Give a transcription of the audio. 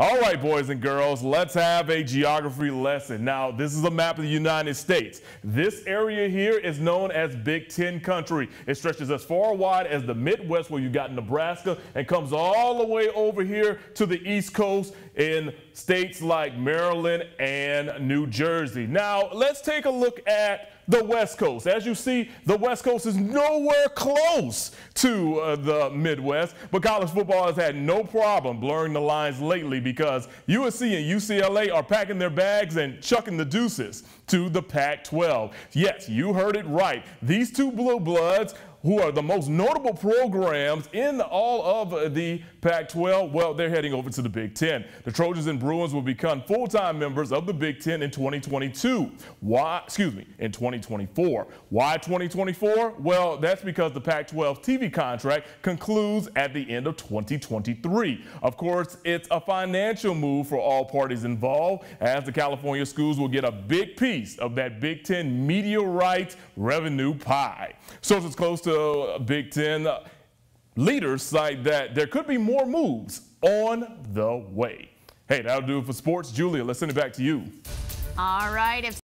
All right, boys and girls, let's have a geography lesson. Now, this is a map of the United States. This area here is known as Big Ten country. It stretches as far wide as the Midwest, where you got Nebraska, and comes all the way over here to the East Coast in states like Maryland and New Jersey. Now, let's take a look at the West Coast. As you see, the West Coast is nowhere close to uh, the Midwest, but college football has had no problem blurring the lines lately because USC and UCLA are packing their bags and chucking the deuces to the Pac 12. Yes, you heard it right. These two blue bloods who are the most notable programs in all of the Pac-12, well, they're heading over to the Big Ten. The Trojans and Bruins will become full-time members of the Big Ten in 2022. Why, excuse me, in 2024. Why 2024? Well, that's because the Pac-12 TV contract concludes at the end of 2023. Of course, it's a financial move for all parties involved as the California schools will get a big piece of that Big Ten media rights revenue pie. Sources close to Big Ten leaders cite that there could be more moves on the way. Hey, that'll do it for sports. Julia, let's send it back to you. All right.